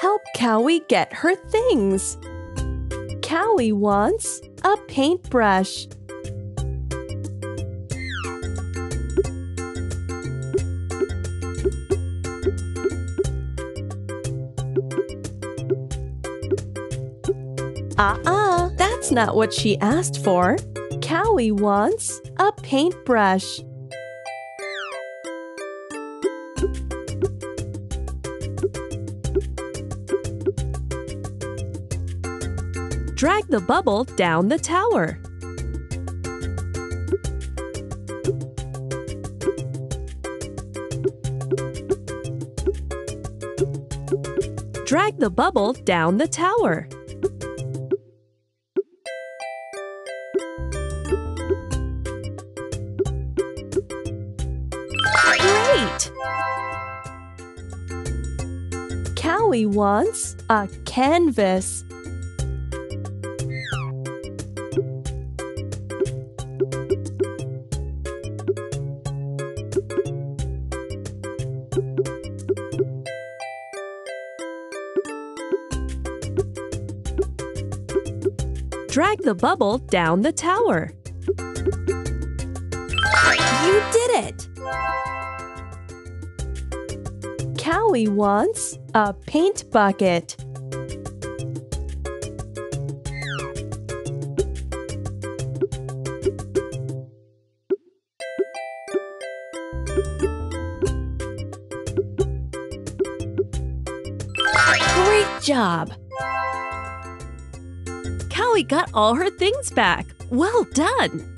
Help Cowy get her things. Cowy wants a paintbrush. Uh-uh, that's not what she asked for. Cowy wants a paintbrush. Drag the bubble down the tower. Drag the bubble down the tower. Great! Cowy wants a canvas. Drag the bubble down the tower. You did it! Cowy wants a paint bucket. Great job! Cowy got all her things back. Well done!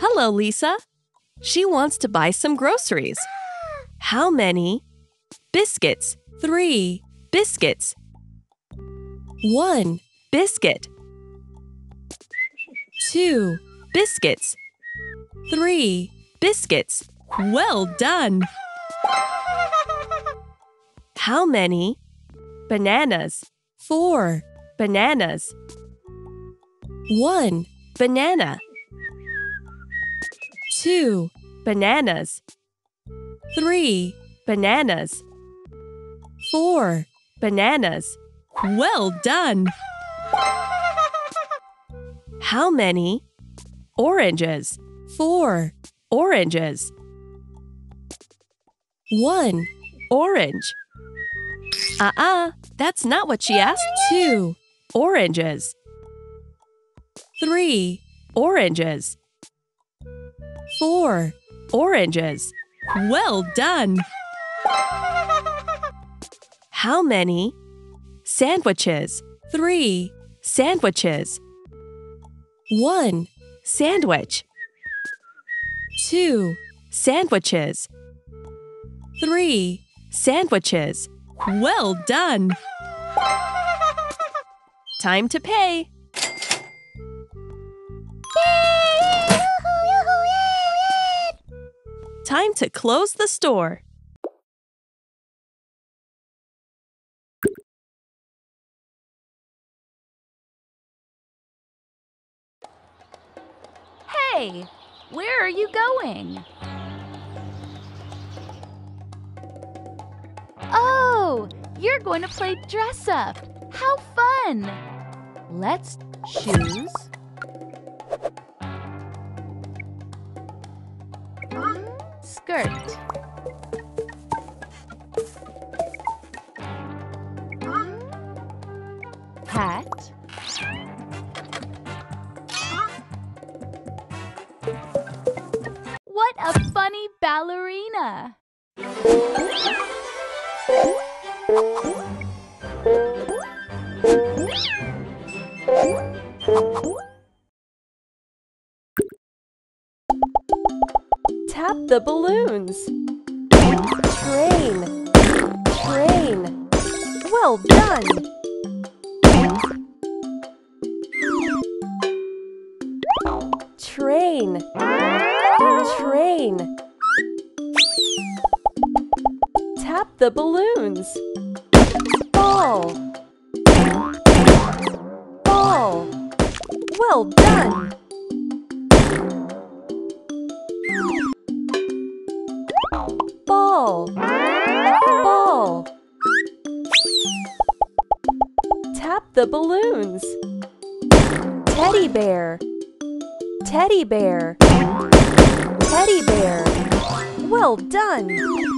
Hello, Lisa. She wants to buy some groceries. How many? Biscuits. Three biscuits. One biscuit. Two biscuits. Three biscuits. Well done! How many? Bananas. Four bananas. One banana. Two bananas. Three bananas. Four bananas. Well done! How many? Oranges. Four oranges. One orange. Uh-uh, that's not what she asked. Two oranges. Three oranges. Four oranges. Well done! How many? Sandwiches. Three sandwiches. One sandwich. Two sandwiches. Three sandwiches. Well done! Time to pay. Time to close the store. Hey, where are you going? Oh, you're going to play dress up. How fun! Let's choose. Skirt. Hat. Tap the balloons. Train. Train. Well done. Train. Train. the balloons. Ball. Ball. Well done. Ball. Ball. Tap the balloons. Teddy bear. Teddy bear. Teddy bear. Well done.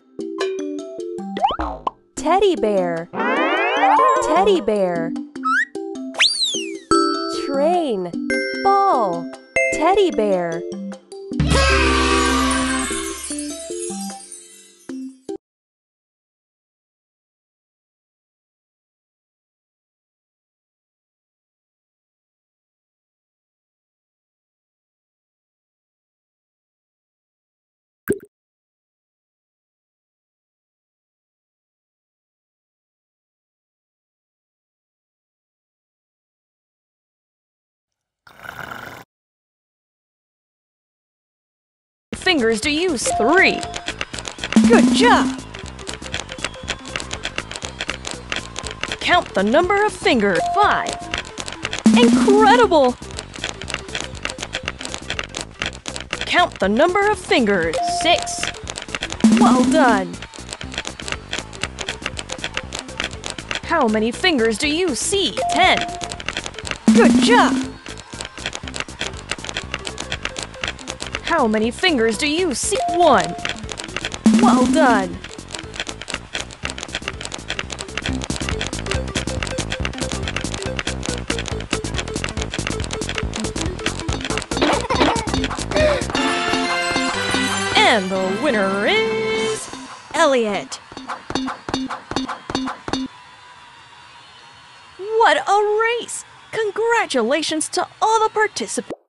Teddy bear. Teddy bear. Train. Ball. Teddy bear. Fingers do you use? Three. Good job. Count the number of fingers. Five. Incredible. Count the number of fingers. Six. Well done. How many fingers do you see? Ten. Good job. How many fingers do you see? One. Well done. And the winner is Elliot. What a race! Congratulations to all the participants.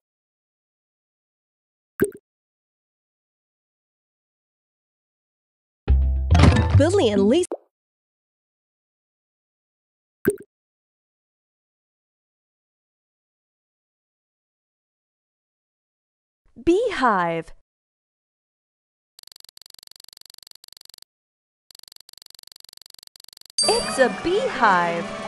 Billy and Lisa. Beehive. It's a beehive.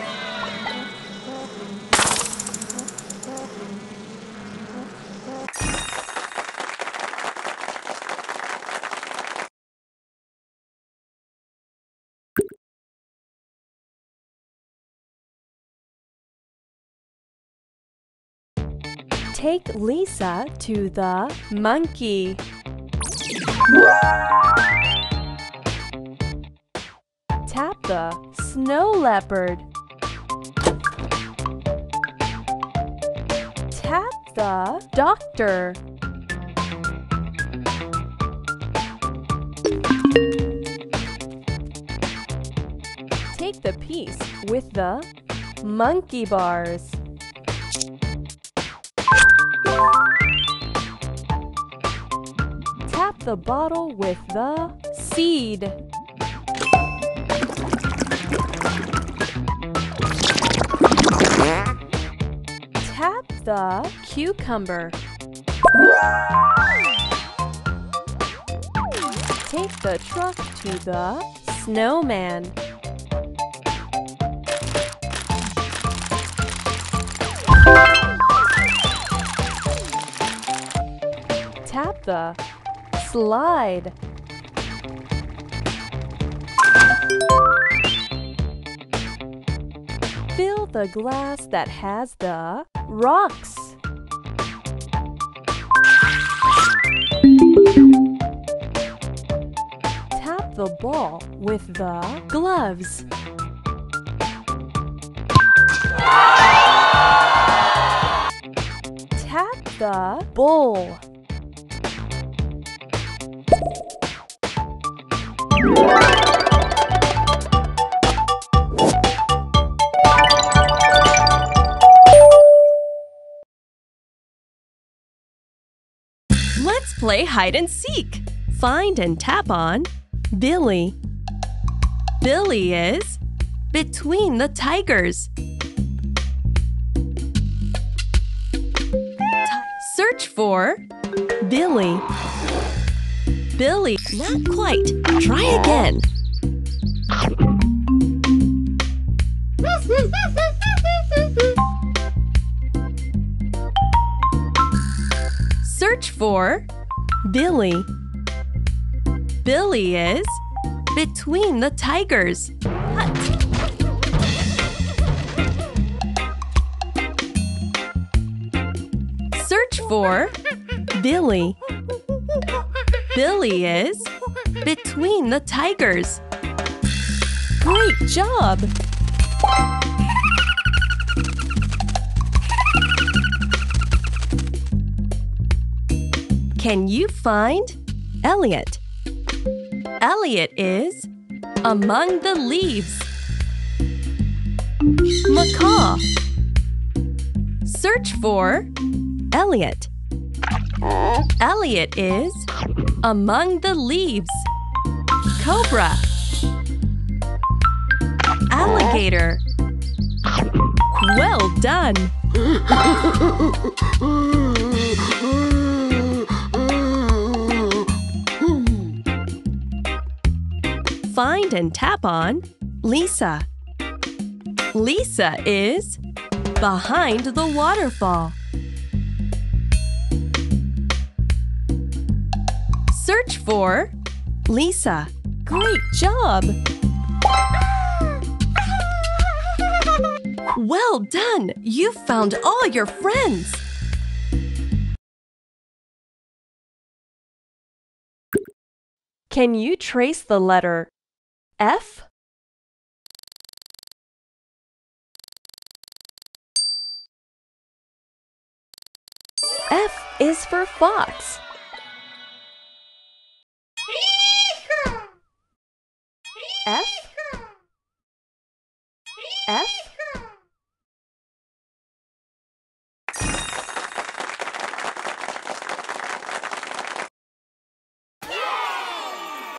Take Lisa to the monkey. Tap the snow leopard. Tap the doctor. Take the piece with the monkey bars. The bottle with the seed. Tap the cucumber. Take the truck to the snowman. Tap the slide. Fill the glass that has the rocks. Tap the ball with the gloves. Tap the bowl. Play hide and seek. Find and tap on Billy. Billy is between the tigers. Search for Billy. Billy, not quite. Try again. Search for Billy. Billy is between the tigers. Hut. Search for Billy. Billy is between the tigers. Great job! Can you find Elliot? Elliot is among the leaves. Macaw. Search for Elliot. Elliot is among the leaves. Cobra. Alligator. Well done! Find and tap on Lisa. Lisa is behind the waterfall. Search for Lisa. Great job! Well done! You've found all your friends! Can you trace the letter F? F is for fox.